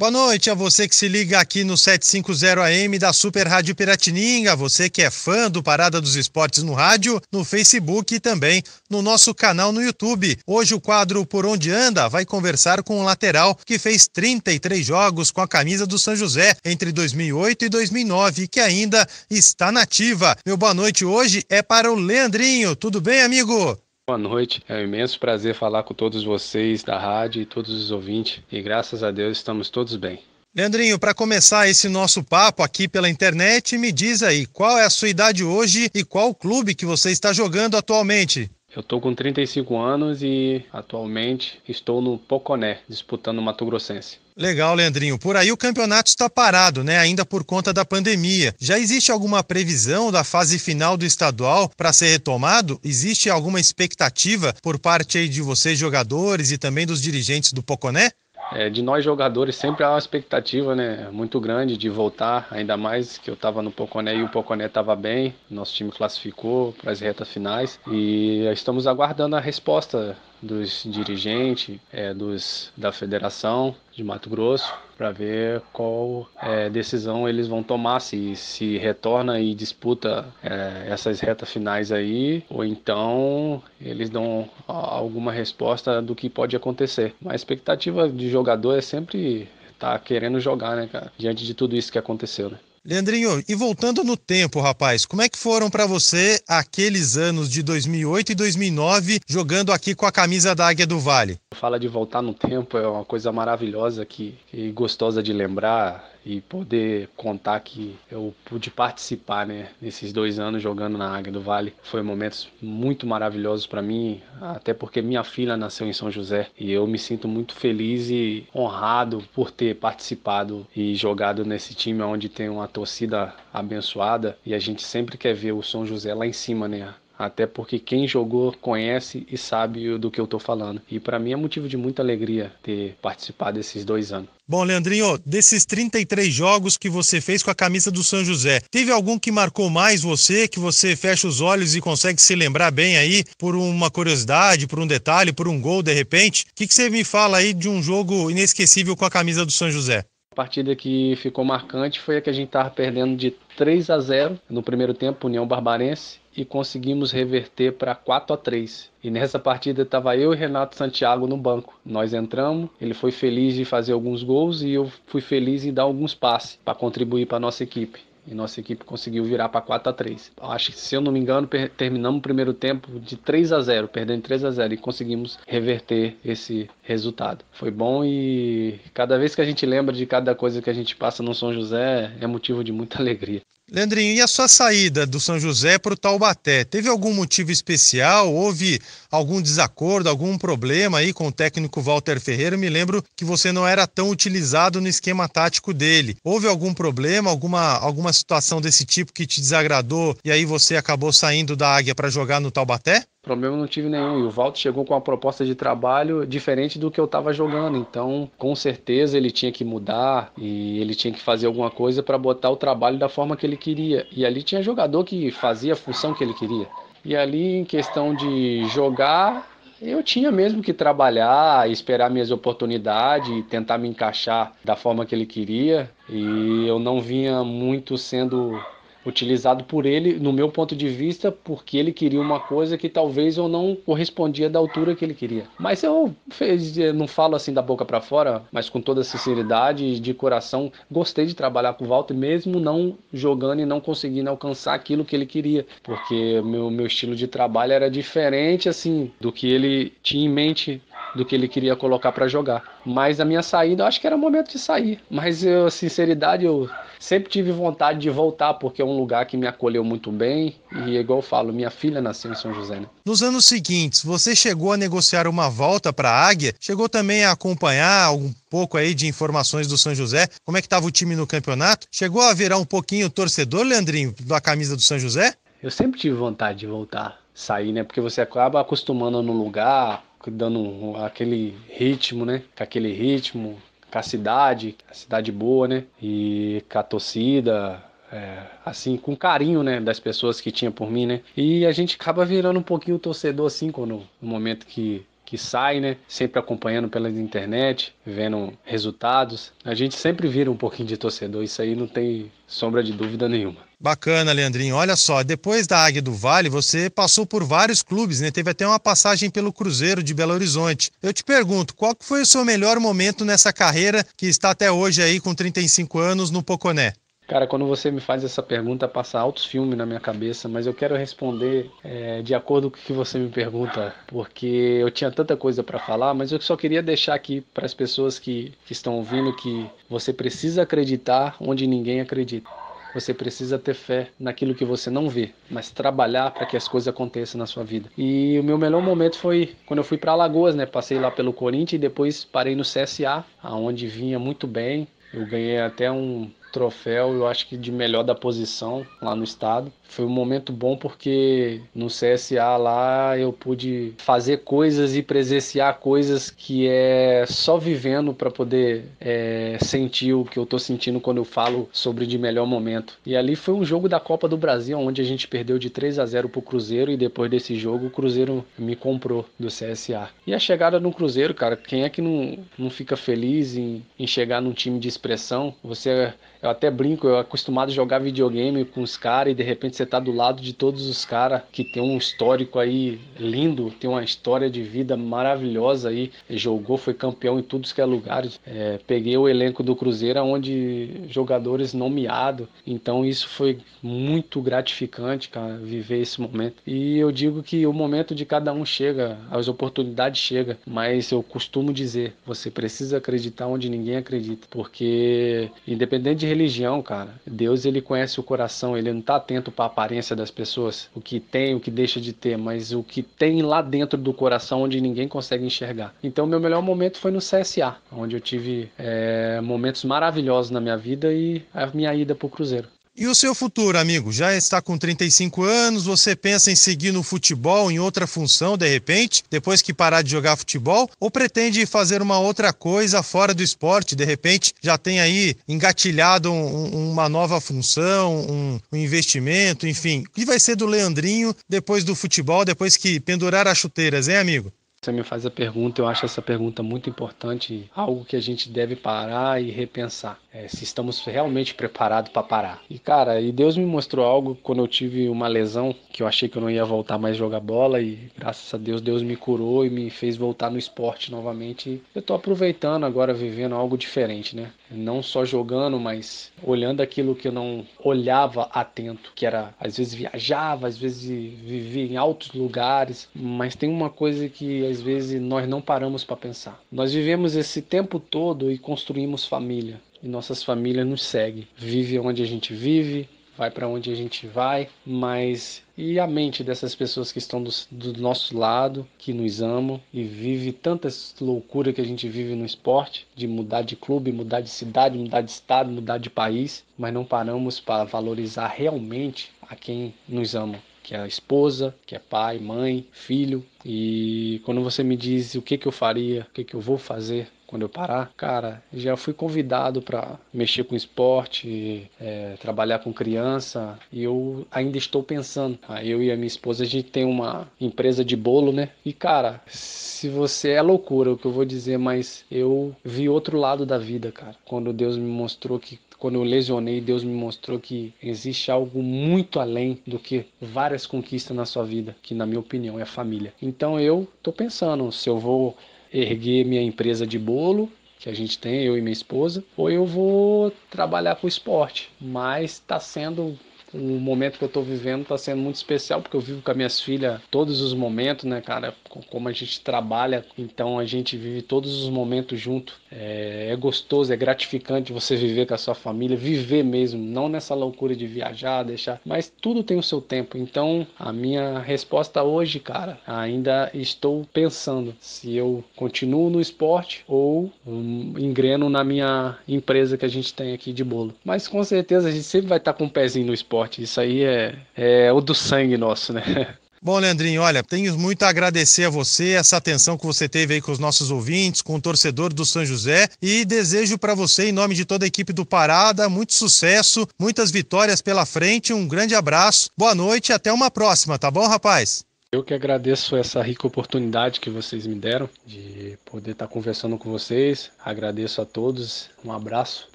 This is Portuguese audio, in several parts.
Boa noite a você que se liga aqui no 750 AM da Super Rádio Piratininga, você que é fã do Parada dos Esportes no rádio, no Facebook e também no nosso canal no YouTube. Hoje o quadro Por Onde Anda vai conversar com um lateral que fez 33 jogos com a camisa do São José entre 2008 e 2009 e que ainda está nativa. Meu boa noite hoje é para o Leandrinho. Tudo bem, amigo? Boa noite, é um imenso prazer falar com todos vocês da rádio e todos os ouvintes, e graças a Deus estamos todos bem. Leandrinho, para começar esse nosso papo aqui pela internet, me diz aí, qual é a sua idade hoje e qual clube que você está jogando atualmente? Eu estou com 35 anos e atualmente estou no Poconé, disputando o Mato Grossense. Legal, Leandrinho. Por aí o campeonato está parado, né? Ainda por conta da pandemia. Já existe alguma previsão da fase final do estadual para ser retomado? Existe alguma expectativa por parte de vocês, jogadores, e também dos dirigentes do Poconé? É, de nós jogadores sempre há uma expectativa né, muito grande de voltar, ainda mais que eu estava no Poconé e o Poconé estava bem, nosso time classificou para as retas finais. E estamos aguardando a resposta dos dirigentes, é, dos, da federação de Mato Grosso, para ver qual é, decisão eles vão tomar, se, se retorna e disputa é, essas retas finais aí, ou então eles dão alguma resposta do que pode acontecer. A expectativa de jogador é sempre estar tá querendo jogar, né, cara, diante de tudo isso que aconteceu, né. Leandrinho, e voltando no tempo, rapaz, como é que foram para você aqueles anos de 2008 e 2009 jogando aqui com a camisa da Águia do Vale? Fala de voltar no tempo é uma coisa maravilhosa que, e gostosa de lembrar e poder contar que eu pude participar, né, nesses dois anos jogando na Águia do Vale. Foi momentos muito maravilhosos para mim, até porque minha filha nasceu em São José e eu me sinto muito feliz e honrado por ter participado e jogado nesse time onde tem uma torcida abençoada e a gente sempre quer ver o São José lá em cima, né? Até porque quem jogou conhece e sabe do que eu estou falando. E para mim é motivo de muita alegria ter participado desses dois anos. Bom, Leandrinho, desses 33 jogos que você fez com a camisa do São José, teve algum que marcou mais você, que você fecha os olhos e consegue se lembrar bem aí, por uma curiosidade, por um detalhe, por um gol de repente? O que, que você me fala aí de um jogo inesquecível com a camisa do São José? A partida que ficou marcante foi a que a gente estava perdendo de 3 a 0 no primeiro tempo, União Barbarense e conseguimos reverter para 4 a 3. E nessa partida estava eu e Renato Santiago no banco. Nós entramos, ele foi feliz de fazer alguns gols e eu fui feliz em dar alguns passes para contribuir para nossa equipe e nossa equipe conseguiu virar para 4 a 3. Acho que se eu não me engano, terminamos o primeiro tempo de 3 a 0, perdendo 3 a 0 e conseguimos reverter esse resultado. Foi bom e cada vez que a gente lembra de cada coisa que a gente passa no São José é motivo de muita alegria. Leandrinho, e a sua saída do São José para o Taubaté? Teve algum motivo especial? Houve algum desacordo, algum problema aí com o técnico Walter Ferreira? me lembro que você não era tão utilizado no esquema tático dele. Houve algum problema, alguma, alguma situação desse tipo que te desagradou e aí você acabou saindo da Águia para jogar no Taubaté? Problema não tive nenhum. E o Walter chegou com uma proposta de trabalho diferente do que eu estava jogando. Então, com certeza, ele tinha que mudar e ele tinha que fazer alguma coisa para botar o trabalho da forma que ele queria. E ali tinha jogador que fazia a função que ele queria. E ali, em questão de jogar, eu tinha mesmo que trabalhar, esperar minhas oportunidades e tentar me encaixar da forma que ele queria. E eu não vinha muito sendo utilizado por ele, no meu ponto de vista, porque ele queria uma coisa que talvez eu não correspondia da altura que ele queria. Mas eu fez, não falo assim da boca para fora, mas com toda sinceridade e de coração, gostei de trabalhar com o Walter, mesmo não jogando e não conseguindo alcançar aquilo que ele queria, porque meu, meu estilo de trabalho era diferente assim do que ele tinha em mente do que ele queria colocar para jogar. Mas a minha saída, eu acho que era o momento de sair. Mas eu, sinceridade, eu sempre tive vontade de voltar, porque é um lugar que me acolheu muito bem. E igual eu falo, minha filha nasceu em São José. Né? Nos anos seguintes, você chegou a negociar uma volta para a Águia? Chegou também a acompanhar um pouco aí de informações do São José? Como é que estava o time no campeonato? Chegou a virar um pouquinho torcedor, Leandrinho, da camisa do São José? Eu sempre tive vontade de voltar, sair, né? Porque você acaba acostumando no lugar, dando aquele ritmo, né? Com aquele ritmo, com a cidade, a cidade boa, né? E com a torcida, é, assim, com carinho, né, das pessoas que tinha por mim, né? E a gente acaba virando um pouquinho torcedor, assim, quando, no momento que, que sai, né? Sempre acompanhando pela internet, vendo resultados. A gente sempre vira um pouquinho de torcedor, isso aí não tem sombra de dúvida nenhuma. Bacana, Leandrinho. Olha só, depois da Águia do Vale, você passou por vários clubes, né? Teve até uma passagem pelo Cruzeiro de Belo Horizonte. Eu te pergunto, qual foi o seu melhor momento nessa carreira que está até hoje aí com 35 anos no Poconé? Cara, quando você me faz essa pergunta, passa altos filmes na minha cabeça, mas eu quero responder é, de acordo com o que você me pergunta, porque eu tinha tanta coisa para falar, mas eu só queria deixar aqui para as pessoas que, que estão ouvindo que você precisa acreditar onde ninguém acredita. Você precisa ter fé naquilo que você não vê, mas trabalhar para que as coisas aconteçam na sua vida. E o meu melhor momento foi quando eu fui para Alagoas, né? Passei lá pelo Corinthians e depois parei no CSA, aonde vinha muito bem. Eu ganhei até um troféu, eu acho que de melhor da posição lá no estado. Foi um momento bom porque no CSA lá eu pude fazer coisas e presenciar coisas que é só vivendo para poder é, sentir o que eu tô sentindo quando eu falo sobre de melhor momento. E ali foi um jogo da Copa do Brasil onde a gente perdeu de 3 a 0 pro Cruzeiro e depois desse jogo o Cruzeiro me comprou do CSA. E a chegada no Cruzeiro, cara, quem é que não, não fica feliz em, em chegar num time de expressão? Você eu até brinco, eu acostumado a jogar videogame com os caras e de repente você tá do lado de todos os caras que tem um histórico aí lindo, tem uma história de vida maravilhosa aí, jogou, foi campeão em todos que é lugares. É, peguei o elenco do Cruzeiro onde jogadores nomeados, então isso foi muito gratificante, cara, viver esse momento. E eu digo que o momento de cada um chega, as oportunidades chegam, mas eu costumo dizer, você precisa acreditar onde ninguém acredita, porque independente de religião, cara, Deus ele conhece o coração, ele não tá atento para a aparência das pessoas, o que tem, o que deixa de ter, mas o que tem lá dentro do coração onde ninguém consegue enxergar. Então, meu melhor momento foi no CSA, onde eu tive é, momentos maravilhosos na minha vida e a minha ida para o Cruzeiro. E o seu futuro, amigo? Já está com 35 anos, você pensa em seguir no futebol em outra função de repente, depois que parar de jogar futebol? Ou pretende fazer uma outra coisa fora do esporte? De repente já tem aí engatilhado um, uma nova função, um, um, investimento, enfim. O que vai ser do Leandrinho depois do futebol, depois que pendurar as chuteiras, hein, amigo? Você me faz a pergunta, eu acho essa pergunta muito importante, algo que a gente deve parar e repensar. É, se estamos realmente preparados para parar. E cara, e Deus me mostrou algo quando eu tive uma lesão que eu achei que eu não ia voltar mais jogar bola e graças a Deus Deus me curou e me fez voltar no esporte novamente. Eu tô aproveitando agora vivendo algo diferente, né? Não só jogando, mas olhando aquilo que eu não olhava atento, que era às vezes viajava, às vezes vivia em altos lugares, mas tem uma coisa que às vezes nós não paramos para pensar. Nós vivemos esse tempo todo e construímos família. E nossas famílias nos seguem. Vive onde a gente vive, vai para onde a gente vai, mas e a mente dessas pessoas que estão do, do, nosso lado, que nos amam e vive tantas loucuras que a gente vive no esporte, de mudar de clube, mudar de cidade, mudar de estado, mudar de país, mas não paramos para valorizar realmente a quem nos ama que é a esposa, que é pai, mãe, filho. E quando você me diz o que, que eu faria, o que, que eu vou fazer quando eu parar, cara, já fui convidado para mexer com esporte, é, trabalhar com criança e eu ainda estou pensando. Ah, eu e a minha esposa a gente tem uma empresa de bolo, né? E cara, se você é loucura o que eu vou dizer, mas eu vi outro lado da vida, cara. Quando Deus me mostrou que quando eu lesionei, Deus me mostrou que existe algo muito além do que várias conquistas na sua vida, que na minha opinião é a família. Então eu tô pensando se eu vou erguer minha empresa de bolo que a gente tem, eu e minha esposa, ou eu vou trabalhar com esporte. Mas está sendo o momento que eu tô vivendo tá sendo muito especial, porque eu vivo com as minhas filhas todos os momentos, né, cara? Como a gente trabalha, então a gente vive todos os momentos junto. É, é gostoso, é gratificante você viver com a sua família, viver mesmo, não nessa loucura de viajar, deixar, mas tudo tem o seu tempo. Então, a minha resposta hoje, cara, ainda estou pensando se eu continuo no esporte ou um, engreno na minha empresa que a gente tem aqui de bolo. Mas com certeza a gente sempre vai estar com um pezinho no esporte Isso aí é, é o do sangue nosso, né? Bom, Leandrinho, olha, tenho muito a agradecer a você, essa atenção que você teve aí com os nossos ouvintes, com o torcedor do São José e desejo para você, em nome de toda a equipe do Parada, muito sucesso, muitas vitórias pela frente, um grande abraço, boa noite e até uma próxima, tá bom, rapaz? Eu que agradeço essa rica oportunidade que vocês me deram de poder estar conversando com vocês. Agradeço a todos. Um abraço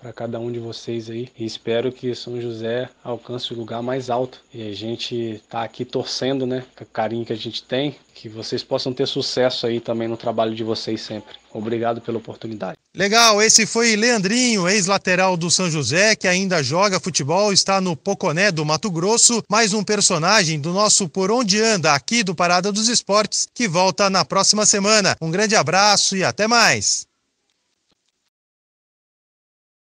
para cada um de vocês aí e espero que São José alcance o lugar mais alto. E a gente tá aqui torcendo, né, com o carinho que a gente tem, que vocês possam ter sucesso aí também no trabalho de vocês sempre. Obrigado pela oportunidade. Legal, esse foi Leandrinho, ex-lateral do São José, que ainda joga futebol, está no Poconé do Mato Grosso, mais um personagem do nosso Por Onde Anda aqui do Parada dos Esportes, que volta na próxima semana. Um grande abraço e até mais.